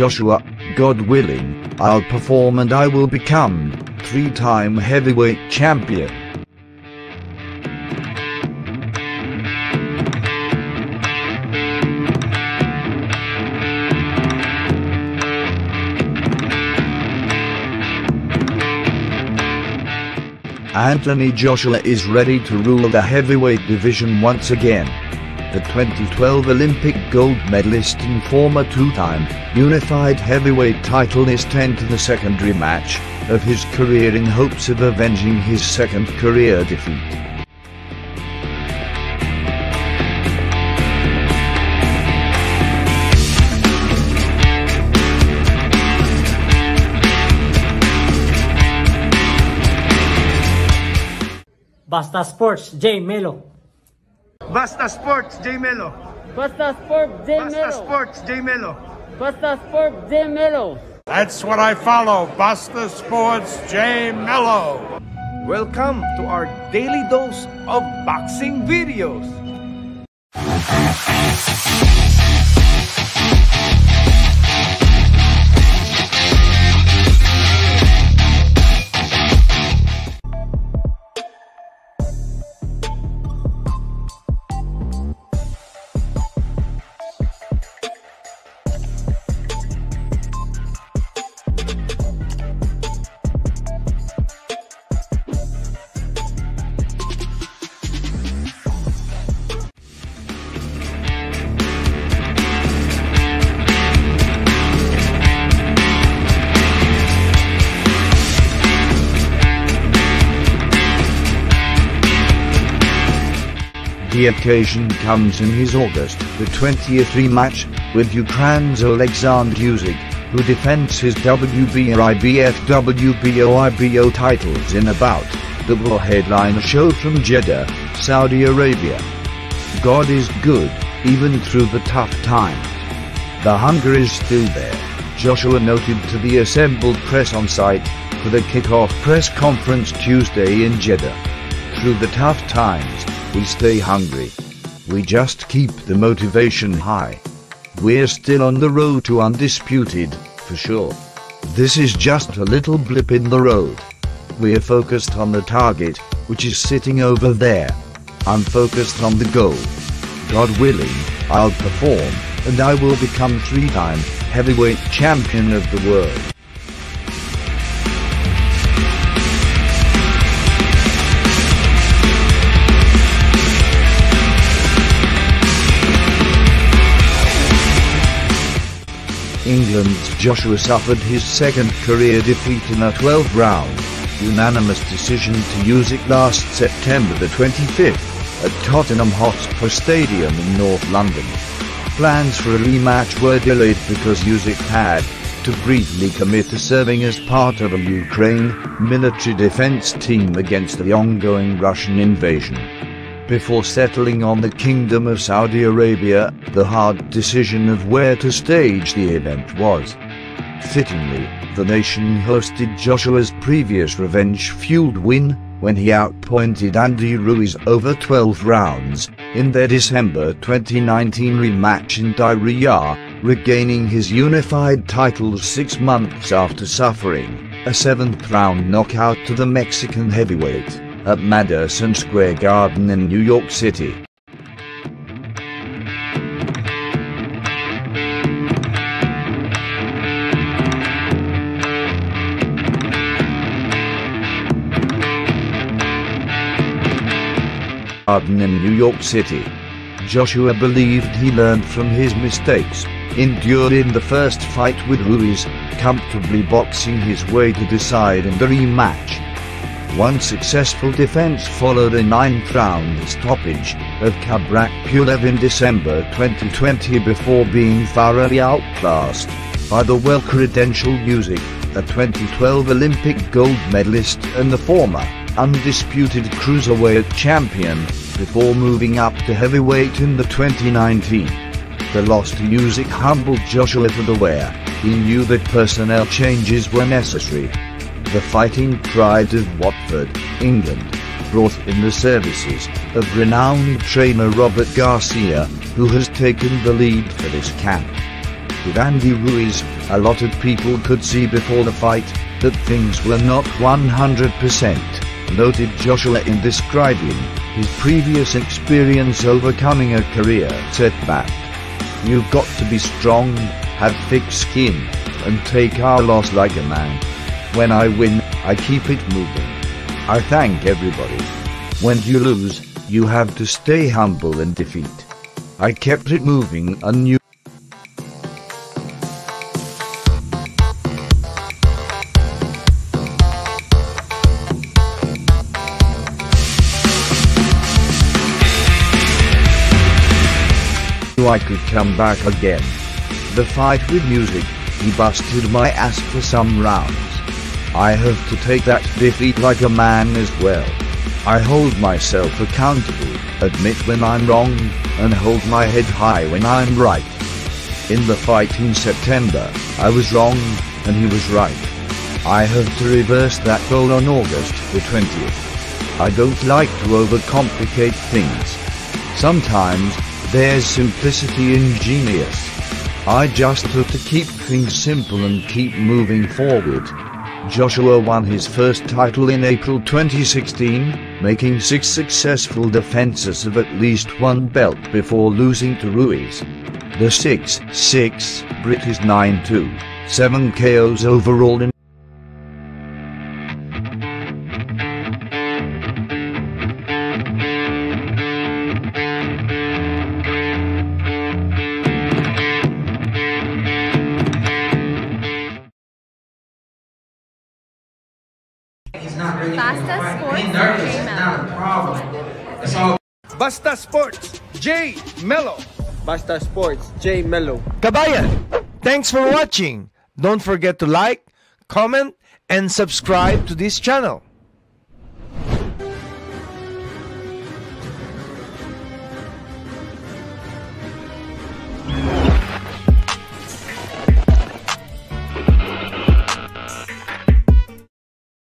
Joshua, God willing, I'll perform and I will become three-time heavyweight champion. Anthony Joshua is ready to rule the heavyweight division once again. The 2012 Olympic gold medalist and former two-time unified heavyweight titleist entered the secondary match of his career in hopes of avenging his second career defeat. Basta Sports, J Melo. Basta Sports, J Melo. Basta Sport J Melo. Basta Sports, J Melo. Basta Sports, J Melo. That's what I follow. Basta Sports J Mello. Welcome to our daily dose of boxing videos. The occasion comes in his August the 20th rematch with Ukraine's Alexander Usyk, who defends his WBA IBF WBO IBO titles in a bout that will headline a show from Jeddah, Saudi Arabia. God is good, even through the tough times. The hunger is still there, Joshua noted to the assembled press on site for the kickoff press conference Tuesday in Jeddah. Through the tough times, we stay hungry. We just keep the motivation high. We're still on the road to undisputed, for sure. This is just a little blip in the road. We're focused on the target, which is sitting over there. I'm focused on the goal. God willing, I'll perform, and I will become three-time heavyweight champion of the world. England's Joshua suffered his second career defeat in a 12-round, unanimous decision to Usyk last September the 25th at Tottenham Hotspur Stadium in North London. Plans for a rematch were delayed because Usyk had to briefly commit to serving as part of a Ukraine military defense team against the ongoing Russian invasion before settling on the Kingdom of Saudi Arabia, the hard decision of where to stage the event was. Fittingly, the nation hosted Joshua's previous revenge-fueled win, when he outpointed Andy Ruiz over 12 rounds, in their December 2019 rematch in Diriyah, regaining his unified titles six months after suffering a seventh-round knockout to the Mexican heavyweight at Madison Square Garden in New York City. Garden in New York City. Joshua believed he learned from his mistakes, endured in the first fight with Ruiz, comfortably boxing his way to decide in the rematch. One successful defense followed a ninth-round stoppage of Kubrat Pulev in December 2020 before being thoroughly outclassed by the well-credentialed Usyk, a 2012 Olympic gold medalist and the former undisputed cruiserweight champion, before moving up to heavyweight in the 2019. The loss to Usyk humbled Joshua to the wear. he knew that personnel changes were necessary. The Fighting Pride of Watford, England, brought in the services of renowned trainer Robert Garcia, who has taken the lead for this camp. with Andy Ruiz, a lot of people could see before the fight that things were not 100%, noted Joshua in describing his previous experience overcoming a career setback. You've got to be strong, have thick skin, and take our loss like a man. When I win, I keep it moving. I thank everybody. When you lose, you have to stay humble and defeat. I kept it moving and you I could come back again. The fight with Usyk, he busted my ass for some rounds. I have to take that defeat like a man as well. I hold myself accountable, admit when I'm wrong, and hold my head high when I'm right. In the fight in September, I was wrong, and he was right. I have to reverse that goal on August the 20th. I don't like to overcomplicate things. Sometimes, there's simplicity in genius. I just have to keep things simple and keep moving forward. Joshua won his first title in April 2016, making six successful defenses of at least one belt before losing to Ruiz. The 6-6 Brit is 9-2, 7 KOs overall in Sports, J Mello. Basta Sports, J Mello. Basta Sports, J Mello. Kabayan, thanks for watching. Don't forget to like, comment, and subscribe to this channel.